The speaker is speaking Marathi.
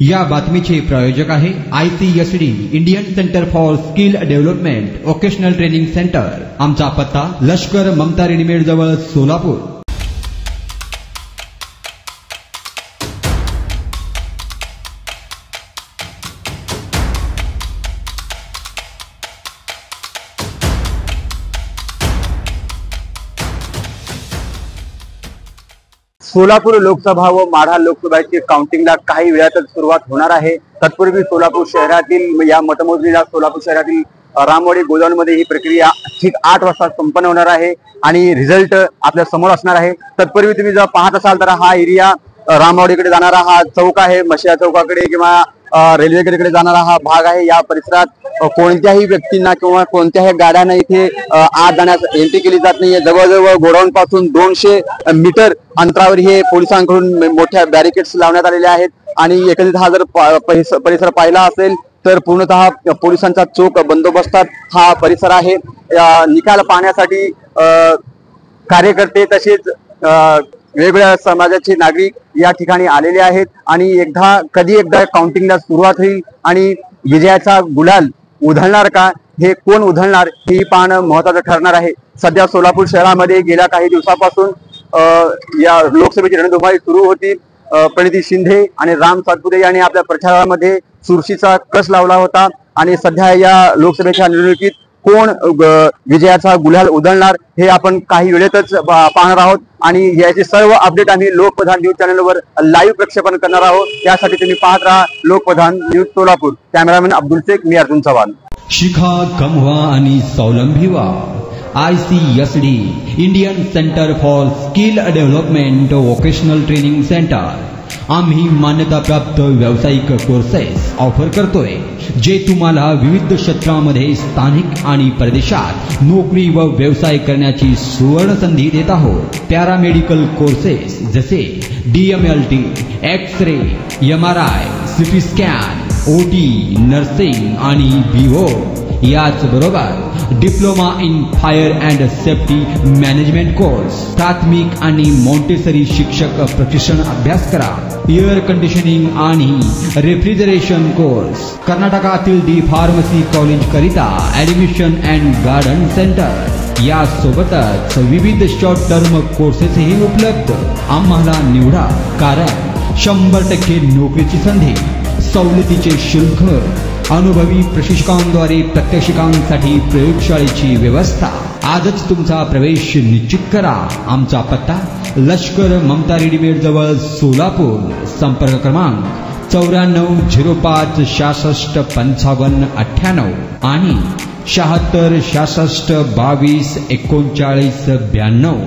या बातमीचे प्रायोजक आहे I C S D Indian centre for skill development vocational training centre आमचा पत्ता लष्कर ममता रेडीमेड जवळ सोलापूर. सोलापूर लोकसभा व माढा लोकसभेची काउंटिंगला काही वेळातच सुरुवात होणार आहे. तत्पूर्वी सोलापूर शहरातील या मतमोजणीला सोलापूर शहरातील रामवाडी गोदावणमध्ये ही प्रक्रिया ठीक आठ वाजता संपन्न होणार आहे आणि रिझल्ट आपल्यासमोर असणार आहे. तत्पूर्वी तुम्ही जर पाहत असाल तर हा एरिया रामवाडीकडे जाणारा हा चौक आहे. मशिया चौकाकडे किंवा रेल्वेकडे जाणारा हा भाग आहे. या परिसरात कोणत्याही व्यक्तींना किंवा कोणत्याही गाड्यांना इथे आत जाण्यास एंट्री केली जात नाहीये. जवळजवळ गोडाऊन पासून दोनशे मीटर अंतरावर हे पोलिसांकडून मोठ्या बॅरिकेड्स लावण्यात आलेले आहेत. आणि एकंदरीत हा जर परिस- परिसर पाहिला असेल तर पूर्णतः पोलिसांचा चोख बंदोबस्तात हा परिसर आहे. निकाल पाहण्यासाठी कार्यकर्ते तसेच वेगवेगळ्या समाजाचे नागरिक या ठिकाणी आलेले आहेत आणि एकदा कधी एकदा काउंटिंगला सुरुवात होईल आणि विजयाचा गुलाल उधळणार का हे कोण उधळणार हे पाहणं महत्वाचं ठरणार आहे. सध्या सोलापूर शहरामध्ये गेल्या काही दिवसापासून या लोकसभेची रणधुमाळी सुरू होती. प्रणिती शिंदे आणि राम सातपुते यांनी आपल्या प्रचारामध्ये सुरशीचा कस लावला होता आणि सध्या या लोकसभेच्या निवडणुकीत कोण विजयाचा गुलाल उधळणार हे आपण काही वेळेतच पाहणार आहोत. आणि याचे सर्व अपडेट आम्ही लोकप्रधान न्यूज चॅनलवर लाईव्ह प्रक्षेपण करणार आहोत. त्यासाठी तुम्ही पाहत राहा लोकप्रधान न्यूज सोलापूर. कॅमेरामॅन अब्दुल शेख मी अर्जुन चव्हाण. शिखा कमवा आणि स्वावलंबी व्हा I C S D Indian centre for skill development vocational training centre आम्ही मान्यताप्राप्त व्यावसायिक कोर्सेस ऑफर करतोय जे तुम्हाला विविध क्षेत्रामध्ये स्थानिक आणि परदेशात नोकरी व व्यवसाय करण्याची सुवर्ण संधी देत आहोत. पॅरामेडिकल कोर्सेस जसे DMLT X ray M R I CT scan O T nursing आणि बीओ याचबरोबर diploma in fire and safety management course प्राथमिक आणि मॉन्टेसरी शिक्षक प्रशिक्षण अभ्यास करा. एअर कंडिशनिंग आणि रेफ्रिजरेशन कोर्स कर्नाटकातील डी फार्मसी कॉलेज करिता ऍडमिशन अँड गार्डन सेंटर यासोबतच विविध शॉर्ट टर्म कोर्सेसही उपलब्ध. आम्हाला निवडा कारण शंभर टक्के नोकरीची संधी सवलतीचे शुल्क अनुभवी प्रशिक्षकांद्वारे प्रत्यक्षिकांसाठी प्रयोगशाळेची व्यवस्था. आजच तुमचा प्रवेश निश्चित करा. आमचा पत्ता लष्कर ममता रेडीमेड जवळ सोलापूर. संपर्क क्रमांक चौऱ्याण्णव झिरो पाच सहासष्ट पंचावन्न अठ्ठ्याण्णव आणि शहात्तर सहासष्ट बावीस एकोणचाळीस ब्याण्णव.